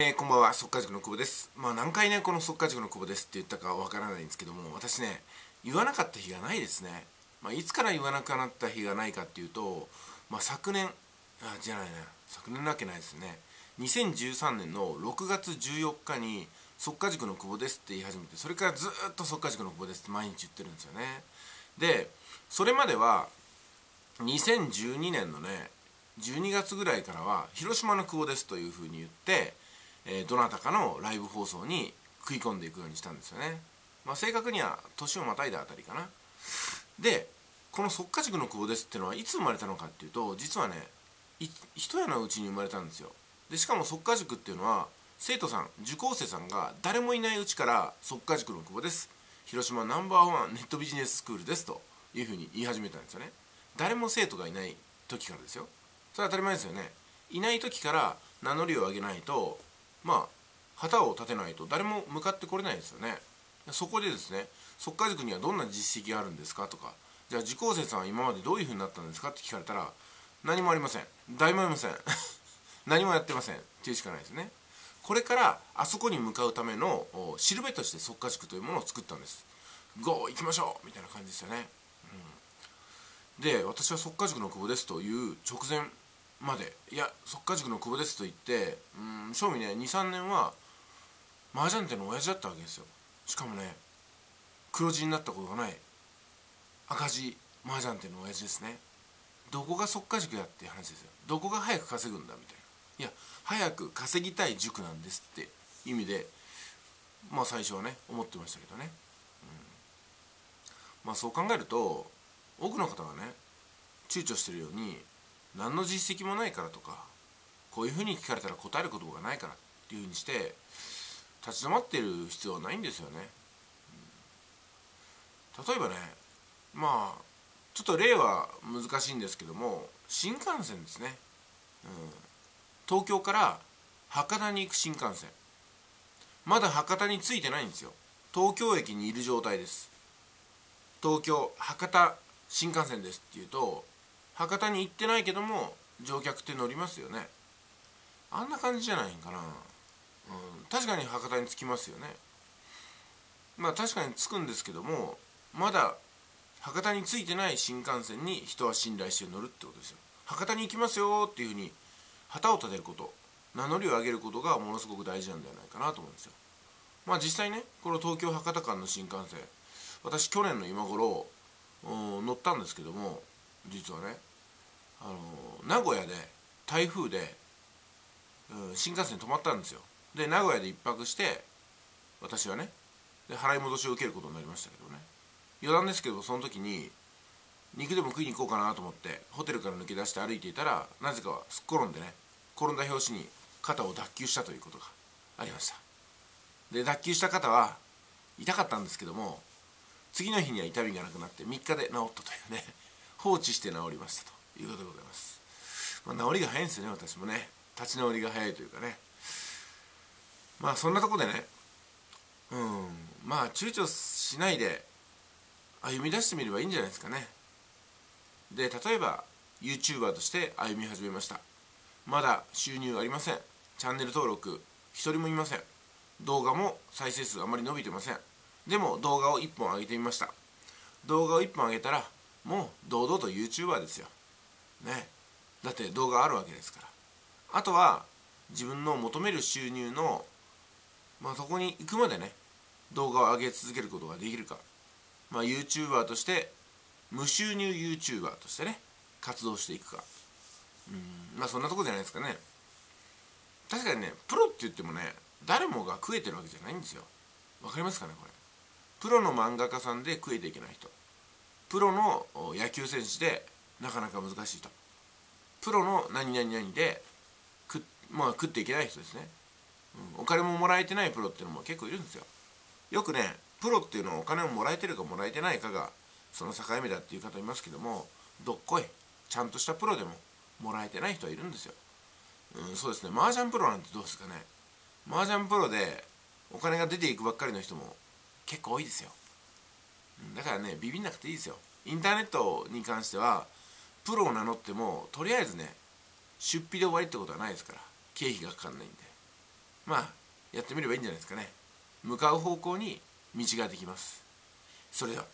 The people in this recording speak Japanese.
えー、こんばんは、速稼塾の久保です。まあ何回ね、この速稼塾の久保ですって言ったかわからないんですけども、私ね、言わなかった日がないですね。まあ、いつから言わなくなった日がないかっていうと、まあ、昨年、あ、じゃないな、昨年なわけないですね。2013年の6月14日に、速稼塾の久保ですって言い始めて、それからずっと速稼塾の久保ですって毎日言ってるんですよね。で、それまでは、2012年のね、12月ぐらいからは、広島の久保ですというふうに言って、えー、どなたかのライブ放送に食い込んでいくようにしたんですよね。まあ、正確には年をまたいだあたりかな。で、この速稼塾の久保ですっていうのはいつ生まれたのかっていうと、実はね、一夜のうちに生まれたんですよ。で、しかも速稼塾っていうのは、生徒さん、受講生さんが誰もいないうちから速稼塾の久保です。広島ナンバーワンネットビジネススクールですというふうに言い始めたんですよね。誰も生徒がいない時からですよ。それは当たり前ですよね。いない時から名乗りを上げないとまあ旗を立てないと誰も向かってこれないですよね。そこでですね速稼塾にはどんな実績があるんですか？とかじゃあ受講生さんは今までどういうふうになったんですか？って聞かれたら何もありません。誰もありません。何もやってません。っていうしかないですね。これからあそこに向かうためのしるべとして速稼塾というものを作ったんですゴー行きましょう！みたいな感じですよね、うん、で私は速稼塾の久保ですという直前まで。いや速稼塾の久保ですと言ってうん正味ね23年は麻雀店の親父だったわけですよ。しかもね黒字になったことがない赤字麻雀店の親父ですね。どこが速稼塾やっていう話ですよ。どこが早く稼ぐんだみたいな。いや早く稼ぎたい塾なんですって意味でまあ最初はね思ってましたけどね、うん、まあそう考えると多くの方がね躊躇してるように何の実績もないからとかこういうふうに聞かれたら答える言葉がないからっていうふうにして立ち止まってる必要はないんですよね。例えばねまあちょっと例は難しいんですけども新幹線ですね、うん、東京から博多に行く新幹線。まだ博多に着いてないんですよ。東京駅にいる状態です。東京博多新幹線ですっていうと博多に行ってないけども乗客って乗りますよね。あんな感じじゃないんかな、うん、確かに博多に着きますよね。まあ確かに着くんですけどもまだ博多に着いてない新幹線に人は信頼して乗るってことですよ。博多に行きますよっていうふうに旗を立てること名乗りを上げることがものすごく大事なんではないかなと思うんですよ。まあ実際ねこの東京博多間の新幹線私去年の今頃乗ったんですけども実はねあの名古屋で台風で、うん、新幹線止まったんですよ。で名古屋で1泊して私はねで払い戻しを受けることになりましたけどね。余談ですけどその時に肉でも食いに行こうかなと思ってホテルから抜け出して歩いていたらなぜかすっ転んでね転んだ拍子に肩を脱臼したということがありました。で脱臼した肩は痛かったんですけども次の日には痛みがなくなって3日で治ったというね。放置して治りましたということでございます、まあ、治りが早いんですよね私もね。立ち直りが早いというかね。まあそんなとこでね。うん。まあ躊躇しないで歩み出してみればいいんじゃないですかね。で例えば YouTuber として歩み始めました。まだ収入ありません。チャンネル登録一人もいません。動画も再生数あまり伸びてません。でも動画を1本上げてみました。動画を1本上げたらもう堂々と YouTuber ですよ。ね。だって動画あるわけですから。あとは自分の求める収入のまあそこに行くまでね動画を上げ続けることができるか。まあ YouTuber として無収入 YouTuber としてね活動していくか。うん。まあそんなとこじゃないですかね。確かにねプロって言ってもね誰もが食えてるわけじゃないんですよ。わかりますかねこれ。プロの漫画家さんで食えていけない人。プロの野球選手でなかなか難しいと。プロの何々々で食,、まあ、食っていけない人ですね、うん、お金ももらえてないプロっていうのも結構いるんですよ。よくねプロっていうのはお金をもらえてるかもらえてないかがその境目だっていう方いますけどもどっこいちゃんとしたプロでももらえてない人はいるんですよ、うん、そうですね。麻雀プロなんてどうですかね。麻雀プロでお金が出ていくばっかりの人も結構多いですよ。だからねビビんなくていいですよ。インターネットに関してはプロを名乗ってもとりあえずね出費で終わりってことはないですから。経費がかかんないんで。まあやってみればいいんじゃないですかね。向かう方向に道ができます。それでは。